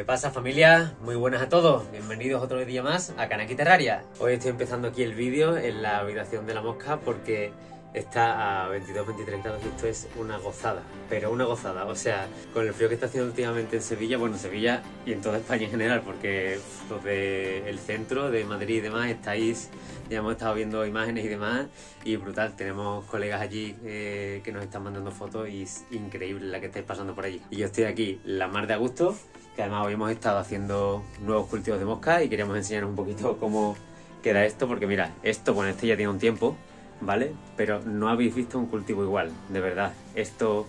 ¿Qué pasa familia? Muy buenas a todos, bienvenidos otro día más a Kanaki Terraria. Hoy estoy empezando aquí el vídeo en la habitación de la mosca porque está a 22-23 grados y esto es una gozada, pero una gozada. O sea, con el frío que está haciendo últimamente en Sevilla, bueno, Sevilla y en toda España en general, porque los del centro, de Madrid y demás, estáis, ya hemos estado viendo imágenes y demás, y brutal. Tenemos colegas allí eh, que nos están mandando fotos y es increíble la que estáis pasando por allí. Y yo estoy aquí, la mar de Agosto, que además hoy hemos estado haciendo nuevos cultivos de mosca y queríamos enseñaros un poquito cómo queda esto, porque mira, esto, bueno, este ya tiene un tiempo, ¿vale? Pero no habéis visto un cultivo igual, de verdad. Esto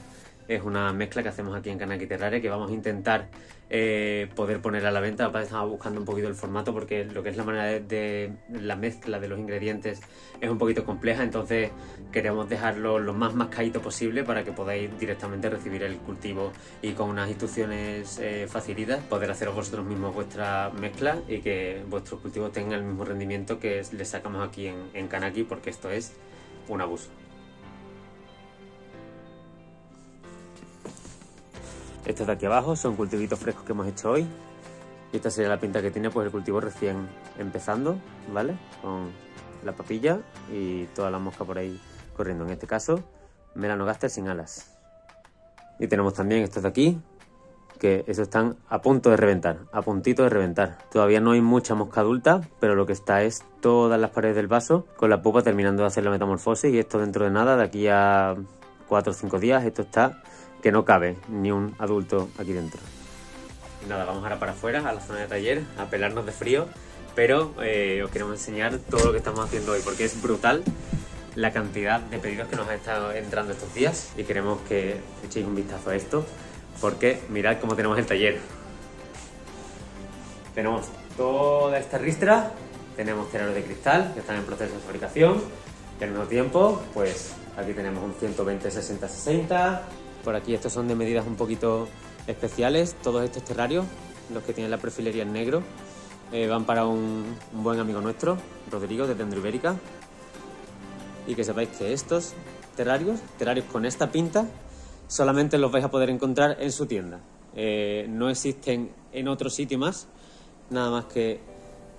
es una mezcla que hacemos aquí en Kanaki Terraria que vamos a intentar eh, poder poner a la venta. Estaba buscando un poquito el formato porque lo que es la manera de, la mezcla de los ingredientes es un poquito compleja, entonces queremos dejarlo lo más mascadito posible para que podáis directamente recibir el cultivo y con unas instrucciones eh, facilitas poder hacer vosotros mismos vuestra mezcla y que vuestros cultivos tengan el mismo rendimiento que les sacamos aquí en, en Kanaki porque esto es un abuso. Estos de aquí abajo son cultivitos frescos que hemos hecho hoy. Y esta sería la pinta que tiene pues el cultivo recién empezando, ¿vale? Con la papilla y toda la mosca por ahí corriendo. En este caso, melanogaster sin alas. Y tenemos también estos de aquí, que esos están a punto de reventar, a puntito de reventar. Todavía no hay mucha mosca adulta, pero lo que está es todas las paredes del vaso con la pupa terminando de hacer la metamorfosis y esto dentro de nada, de aquí a 4 o 5 días, esto está que no cabe ni un adulto aquí dentro. Nada, vamos ahora para afuera, a la zona de taller, a pelarnos de frío, pero eh, os queremos enseñar todo lo que estamos haciendo hoy, porque es brutal la cantidad de pedidos que nos ha estado entrando estos días y queremos que echéis un vistazo a esto, porque mirad cómo tenemos el taller. Tenemos toda esta ristra, tenemos cereros de cristal que están en proceso de fabricación, y al mismo tiempo, pues aquí tenemos un 120-60-60, por aquí estos son de medidas un poquito especiales. Todos estos terrarios, los que tienen la perfilería en negro, eh, van para un, buen amigo nuestro, Rodrigo, de Dendroibérica. Y que sepáis que estos terrarios, terrarios con esta pinta, solamente los vais a poder encontrar en su tienda. Eh, no existen en otro sitio más, nada más que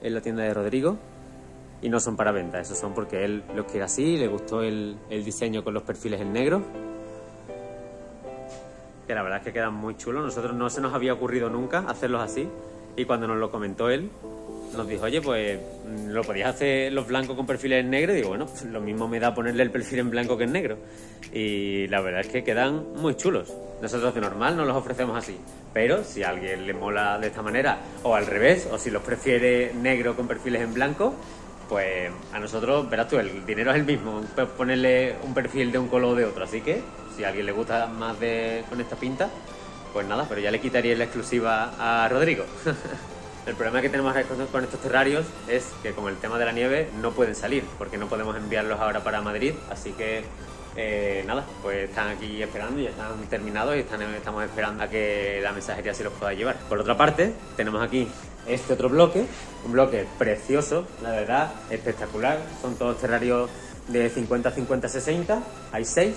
en la tienda de Rodrigo. Y no son para venta, esos son porque él los quiere así, le gustó el diseño con los perfiles en negro que la verdad es que quedan muy chulos. Nosotros no se nos había ocurrido nunca hacerlos así y cuando nos lo comentó él nos dijo, oye, pues lo podías hacer los blancos con perfiles en negro y digo, bueno, pues lo mismo me da ponerle el perfil en blanco que en negro. Y la verdad es que quedan muy chulos. Nosotros de normal no los ofrecemos así, pero si a alguien le mola de esta manera o al revés, o si los prefiere negro con perfiles en blanco, pues a nosotros, verás tú, el dinero es el mismo, ponerle un perfil de un color o de otro, así que si a alguien le gusta más con esta pinta, pues nada, pero ya le quitaría la exclusiva a Rodrigo. el problema que tenemos con estos terrarios es que como el tema de la nieve no pueden salir, porque no podemos enviarlos ahora para Madrid, así que eh, nada, pues están aquí esperando ya están terminados y estamos esperando a que la mensajería se los pueda llevar. Por otra parte, tenemos aquí este otro bloque, un bloque precioso, la verdad, espectacular. Son todos terrarios de 50, 50, 60, hay 6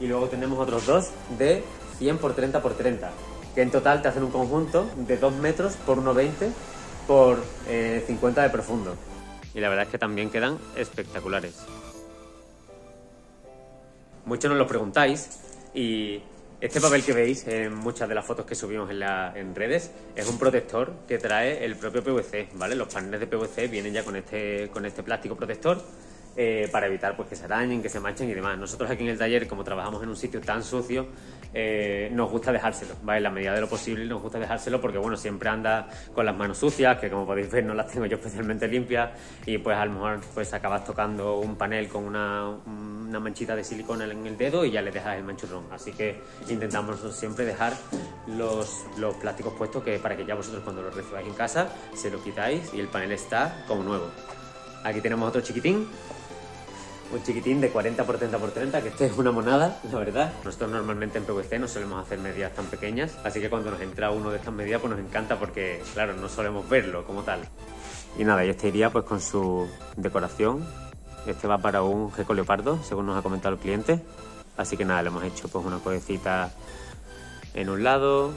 y luego tenemos otros dos de 100 por 30 por 30, que en total te hacen un conjunto de 2 metros por 1,20 por eh, 50 de profundo. Y la verdad es que también quedan espectaculares. Muchos nos lo preguntáis y este papel que veis en muchas de las fotos que subimos en, la, en, redes es un protector que trae el propio PVC, ¿vale? Los paneles de PVC vienen ya con este, con este plástico protector eh, para evitar pues, que se arañen, que se manchen y demás. Nosotros aquí en el taller, como trabajamos en un sitio tan sucio, eh, nos gusta dejárselo, ¿vale? En la medida de lo posible nos gusta dejárselo porque, bueno, siempre anda con las manos sucias, que como podéis ver no las tengo yo especialmente limpias y pues a lo mejor pues acabas tocando un panel con una, una manchita de silicona en el dedo y ya le dejas el manchurrón. Así que intentamos siempre dejar los, los plásticos puestos que para que ya vosotros cuando lo recibáis en casa se lo quitáis y el panel está como nuevo. Aquí tenemos otro chiquitín un chiquitín de 40 por 30 por 30, que este es una monada, la verdad. Nosotros normalmente en PVC no solemos hacer medidas tan pequeñas, así que cuando nos entra uno de estas medidas, pues nos encanta porque, claro, no solemos verlo como tal. Y nada, y este iría pues con su decoración. Este va para un geco leopardo, según nos ha comentado el cliente. Así que nada, le hemos hecho pues una codecita en un lado,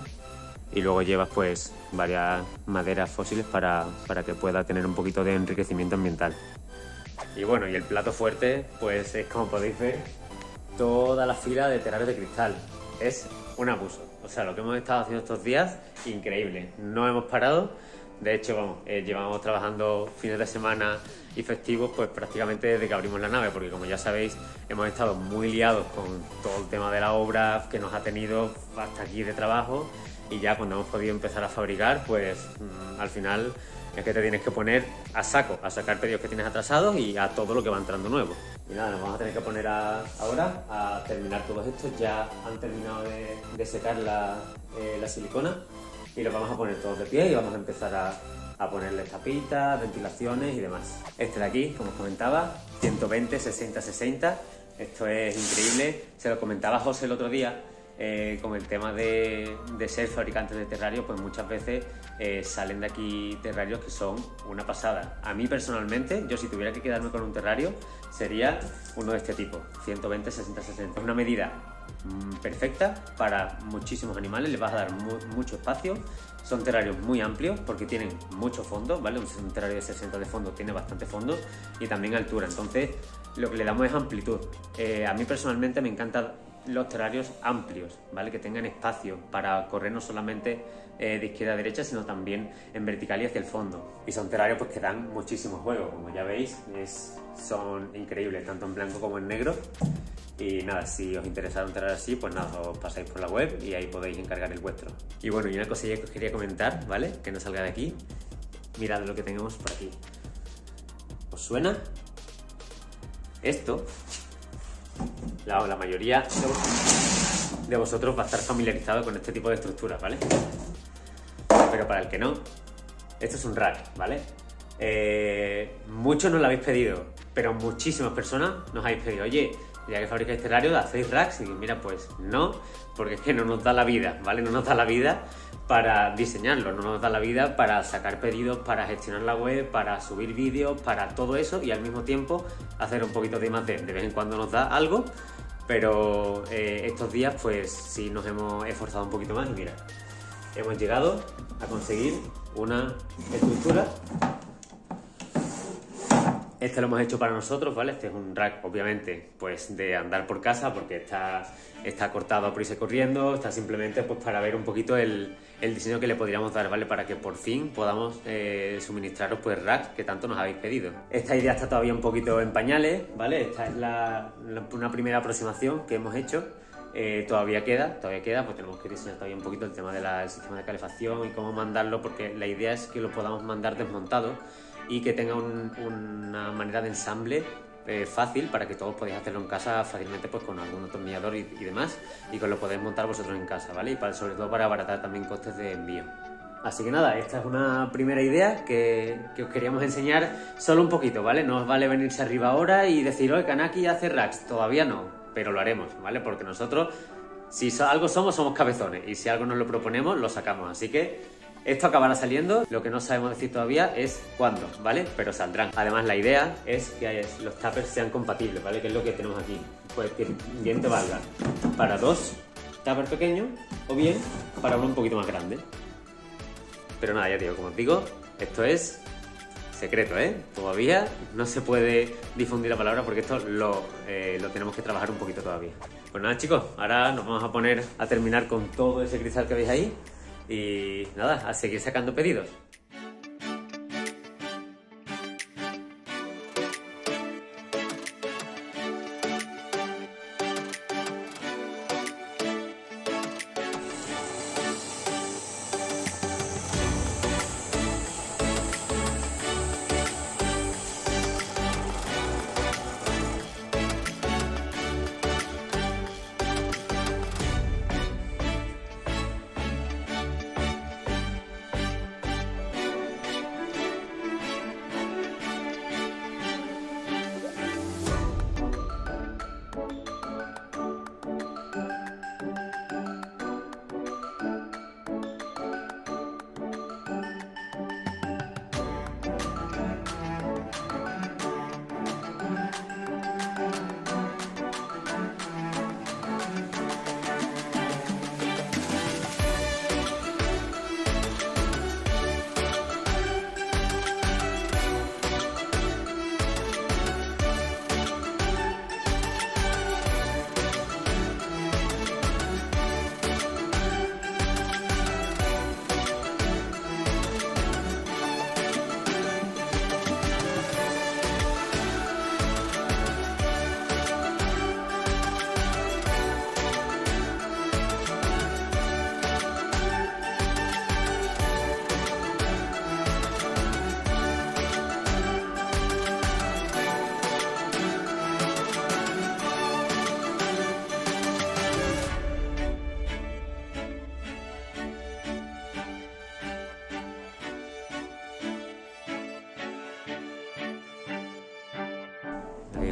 y luego llevas pues varias maderas fósiles para, para que pueda tener un poquito de enriquecimiento ambiental. Y bueno, y el plato fuerte pues es como podéis ver toda la fila de terrarios de cristal. Es un abuso. O sea, lo que hemos estado haciendo estos días, increíble. No hemos parado. De hecho, vamos, eh, llevamos trabajando fines de semana y festivos pues prácticamente desde que abrimos la nave, porque como ya sabéis, hemos estado muy liados con todo el tema de la obra que nos ha tenido hasta aquí de trabajo y ya cuando hemos podido empezar a fabricar, pues mm, al final es que te tienes que poner a saco, a sacar pedidos que tienes atrasados y a todo lo que va entrando nuevo. Y nada, nos vamos a tener que poner ahora a terminar todos estos. Ya han terminado de, secar eh, la, silicona y los vamos a poner todos de pie y vamos a empezar a, a ponerles tapitas, ventilaciones y demás. Este de aquí, como os comentaba, 120, 60, 60. Esto es increíble. Se lo comentaba José el otro día eh, con el tema de, ser fabricantes de terrarios, pues muchas veces eh, salen de aquí terrarios que son una pasada. A mí personalmente, yo si tuviera que quedarme con un terrario, sería uno de este tipo, 120, 60, 60. Es una medida perfecta para muchísimos animales, les vas a dar mucho espacio. Son terrarios muy amplios porque tienen mucho fondo, ¿vale? Un terrario de 60 de fondo tiene bastante fondo y también altura. Entonces, lo que le damos es amplitud. Eh, a mí personalmente me encanta los terrarios amplios, ¿vale? Que tengan espacio para correr no solamente eh, de izquierda a derecha, sino también en vertical y hacia el fondo. Y son terrarios pues, que dan muchísimo juego, como ya veis, es, son increíbles, tanto en blanco como en negro. Y nada, si os interesa un terrario así, pues nada, os pasáis por la web y ahí podéis encargar el vuestro. Y bueno, y una cosilla que os quería comentar, ¿vale? Que no salga de aquí. Mirad lo que tenemos por aquí. ¿Os suena? Esto la, mayoría de vosotros va a estar familiarizado con este tipo de estructuras, ¿vale? Pero para el que no, esto es un rack, ¿vale? Eh, muchos nos lo habéis pedido, pero muchísimas personas nos habéis pedido, oye, ya que fabricáis terrarios, ¿hacéis racks? Y mira, pues no, porque es que no nos da la vida, ¿vale? No nos da la vida para diseñarlo, no nos da la vida para sacar pedidos, para gestionar la web, para subir vídeos, para todo eso y al mismo tiempo hacer un poquito de más de, de vez en cuando nos da algo, pero eh, estos días pues sí nos hemos esforzado un poquito más y mira, hemos llegado a conseguir una estructura este lo hemos hecho para nosotros, ¿vale? Este es un rack, obviamente, pues de andar por casa porque está, está cortado a prisa corriendo, está simplemente pues para ver un poquito el, el diseño que le podríamos dar, ¿vale? Para que por fin podamos eh, suministraros pues racks que tanto nos habéis pedido. Esta idea está todavía un poquito en pañales, ¿vale? Esta es la, una primera aproximación que hemos hecho. Eh, todavía queda, todavía queda, pues tenemos que diseñar todavía un poquito el tema del sistema de calefacción y cómo mandarlo, porque la idea es que lo podamos mandar desmontado y que tenga una manera de ensamble eh, fácil para que todos podáis hacerlo en casa fácilmente pues con algún atornillador y, y, demás y que lo podéis montar vosotros en casa, ¿vale? Y para, sobre todo para abaratar también costes de envío. Así que nada, esta es una primera idea que, que, os queríamos enseñar solo un poquito, ¿vale? No os vale venirse arriba ahora y decir, oye, Kanaki hace racks, todavía no, pero lo haremos, ¿vale? Porque nosotros, si algo somos, somos cabezones y si algo nos lo proponemos, lo sacamos. Así que esto acabará saliendo, lo que no sabemos decir todavía es cuándo, ¿vale? Pero saldrán. Además, la idea es que los tuppers sean compatibles, ¿vale? Que es lo que tenemos aquí. Pues que bien te valga para dos tuppers pequeños o bien para uno un poquito más grande. Pero nada, ya digo, como os digo, esto es secreto, ¿eh? Todavía no se puede difundir la palabra porque esto lo, eh, lo tenemos que trabajar un poquito todavía. Pues nada, chicos, ahora nos vamos a poner a terminar con todo ese cristal que veis ahí y nada, a seguir sacando pedidos.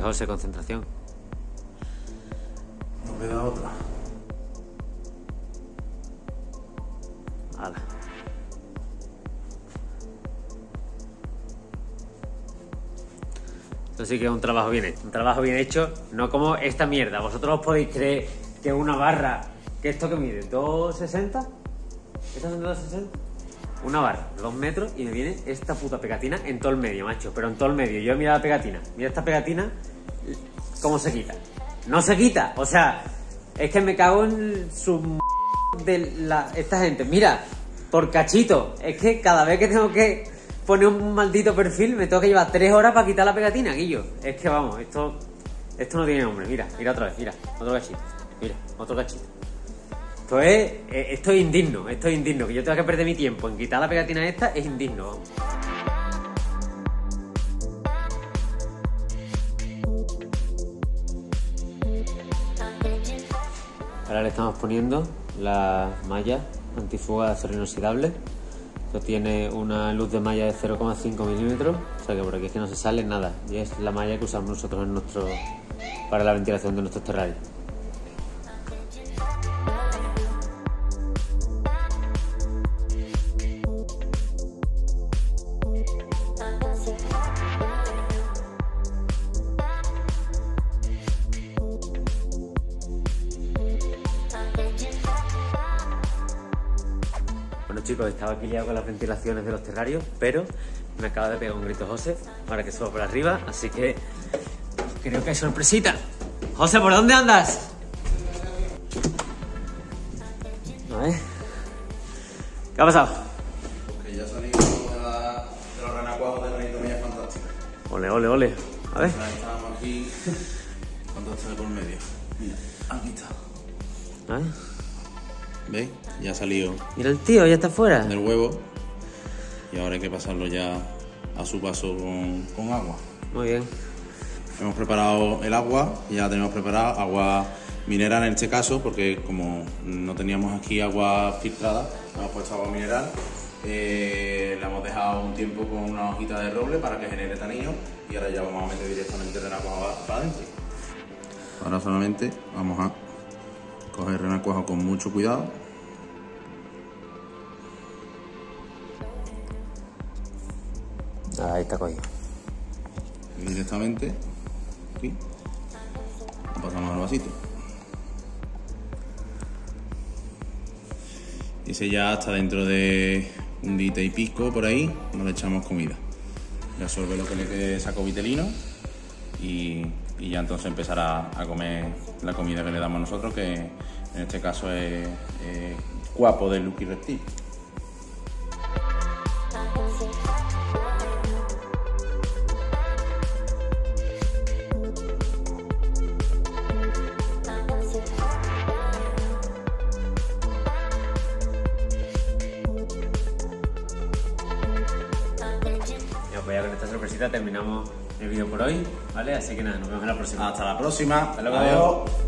José, concentración. No queda otra. Hala. Esto sí que es un trabajo bien hecho. Un trabajo bien hecho, no como esta mierda. ¿Vosotros os podéis creer que una barra, que esto que mide, 2,60? ¿Esto son 2,60? Una barra, 2 metros, y me viene esta puta pegatina en todo el medio, macho. Pero en todo el medio. Yo mira la pegatina. Mira esta pegatina, cómo se quita. No se quita. O sea, es que me cago en su m- de la, esta gente. Mira, por cachito. Es que cada vez que tengo que poner un maldito perfil, me tengo que llevar tres horas para quitar la pegatina, Guillo. Es que vamos, esto, esto no tiene nombre. Mira, mira otra vez, mira, otro cachito. Mira, otro cachito. Esto es, eh, esto es indigno, esto es indigno. Que yo tenga que perder mi tiempo en quitar la pegatina esta es indigno. Ahora le estamos poniendo la malla antifuga de acero inoxidable. Esto tiene una luz de malla de 0,5 milímetros, o sea que por aquí es que no se sale nada. Y es la malla que usamos nosotros para la ventilación de nuestros terrarios. Chicos, estaba aquí liado con las ventilaciones de los terrarios, pero me acaba de pegar un grito José para que suba por arriba, así que creo que hay sorpresita. José, ¿por dónde andas? A ver. ¿Qué ha pasado? Que ya salí de, la, de los renacuajos de Granito Milla Fantástica. Ole, ole, ole. A ver. Ahora estábamos aquí. ¿Cuánto está por medio? Mira, aquí está. A ver. ¿Veis? Ya ha salido Mira el tío, ya está fuera. del huevo. Y ahora hay que pasarlo ya a su paso con, con agua. Muy bien. Hemos preparado el agua, ya tenemos preparado agua mineral en este caso, porque como no teníamos aquí agua filtrada, hemos puesto agua mineral. Eh, la hemos dejado un tiempo con una hojita de roble para que genere tanino y ahora ya vamos a meter directamente el renacuajo para adentro. Ahora solamente vamos a coger renacuajo con mucho cuidado. Ahí está cogido. y directamente aquí lo pasamos al vasito. Ese ya hasta dentro de un día y pico por ahí, no le echamos comida. Le absorbe lo que le quede saco vitelino y, y ya entonces empezará a comer la comida que le damos nosotros, que en este caso es, guapo del Lucky Reptil. Ya con esta sorpresita terminamos el vídeo por hoy, ¿vale? Así que nada, nos vemos en la próxima. Hasta la próxima. Hasta luego. Adiós.